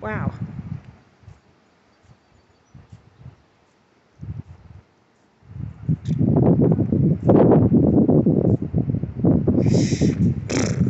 Wow.